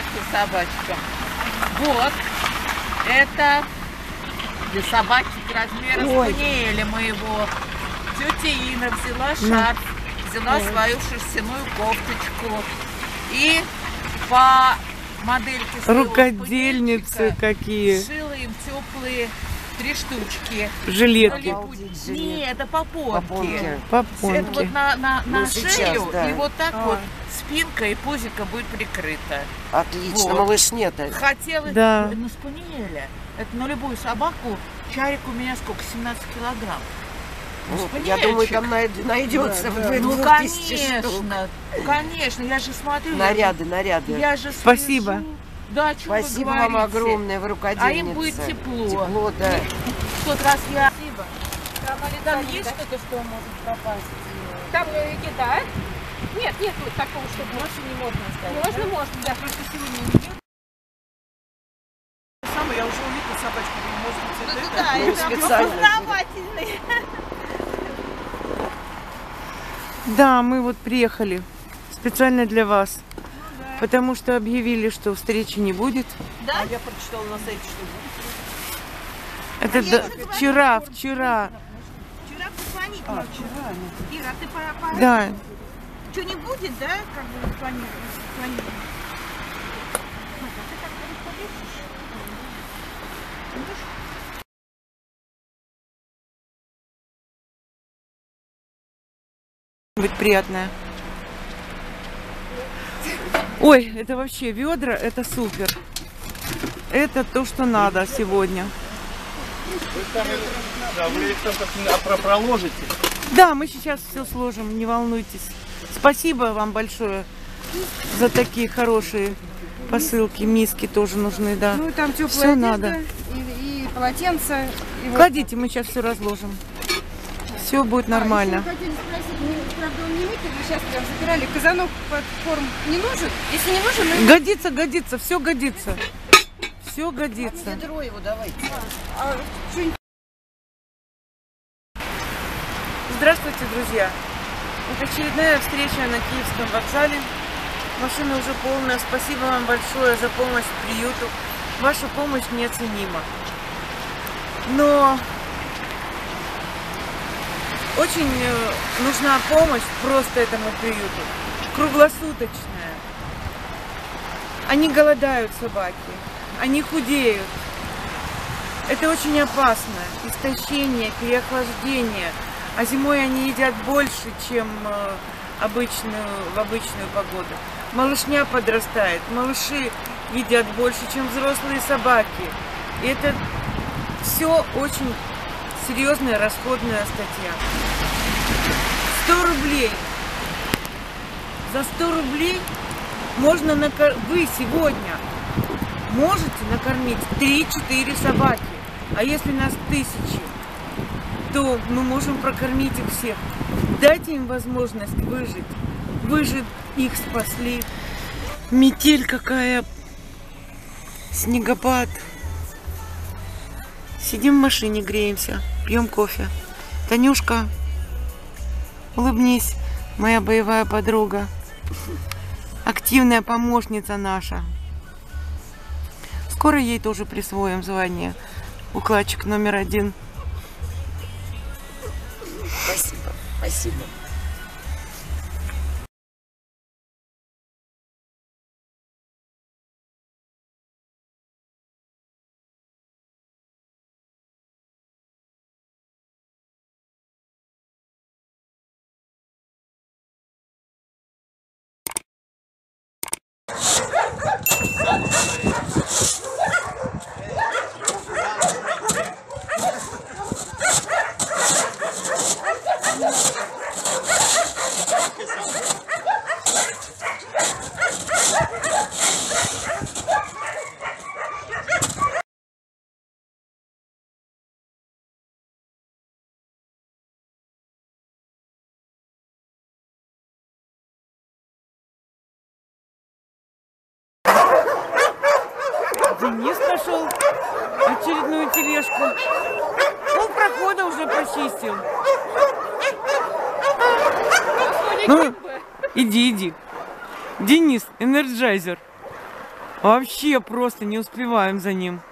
Здравствуй, собачка. Вот. Это для собачек размера Ой. спаниеля моего. Тетя Ина взяла шарф, взяла Ой. свою шерстяную кофточку. И по модельке Рукодельницы какие. Сшила им теплые три штучки. Жилетки. Обалдеть, жилет. Нет, это попонки. Попонки. По Это вот на, на, на Ну, сейчас, шею, да. и вот так А. вот спинка и пузико будет прикрыто. Отлично, Вот. малышне-то. Хотела Да. на спаниеля. Это на любую собаку. Чарик у меня сколько? 17 килограмм. Ну, Вот, Я думаю, там най- найдется в Ну, двух тысячи штук. конечно, конечно, я же смотрю. Наряды, наряды. Я же Спасибо. слежу. Да, Спасибо вам огромное, вы рукодельница. А им будет тепло. Тепло, да. В тот раз я... Спасибо. Там есть что-то, что может пропасть? Там э, еда? Нет, нет вот такого, чтобы не можно оставить. Можно, можно, да. Просто сегодня не ел. Самое, я уже увидела собачку, может быть, это, это. Да, Ну, это специально. познавательный. Да, мы вот приехали специально для вас. Потому что объявили, что встречи не будет. А я прочитала на сайте, что Это да- вчера, вчера. Вчера позвонить а, вчера, Ира, а ты пора, пора. Да, Что не будет, да? Как бы планировали. планировали. быть приятное. Ой, это вообще ведра, это супер. Это то, что надо сегодня. Да, вы их там как про- проложите. Да, мы сейчас все сложим, не волнуйтесь. Спасибо вам большое за такие хорошие посылки. Миски тоже нужны, да. Ну, там теплая одежда надо. И, и полотенце. И вот. Кладите, мы сейчас все разложим. Все будет А, нормально. еще хотели спросить, не- правда, он не мытый, вы сейчас прям забирали. Казанок под корм не нужен? Если не нужен, мы... Годится, годится, все годится. Все годится. Ведро его давайте. А, что-нибудь Здравствуйте, друзья! Вот очередная встреча на Киевском вокзале. Машина уже полная. Спасибо вам большое за помощь приюту. Ваша помощь неоценима. Но очень э, нужна помощь просто этому приюту. Круглосуточная. Они голодают, собаки. Они худеют. Это очень опасно. Истощение, переохлаждение. А зимой они едят больше, чем э, обычную, в обычную погоду. Малышня подрастает. Малыши едят больше, чем взрослые собаки. И это все очень серьезная расходная статья. 100 рублей. За 100 рублей можно накор... вы сегодня можете накормить 3-4 собаки. А если нас тысячи, то мы можем прокормить их всех. Дайте им возможность выжить. Вы же их спасли. Метель какая. Снегопад. Сидим в машине, греемся, пьем кофе. Танюшка, улыбнись, моя боевая подруга. Активная помощница наша. Скоро ей тоже присвоим звание. Укладчик номер один. Спасибо, Денис пошел очередную тележку. Пол прохода уже почистил. Ну, иди, иди. Денис, энерджайзер. Вообще просто не успеваем за ним.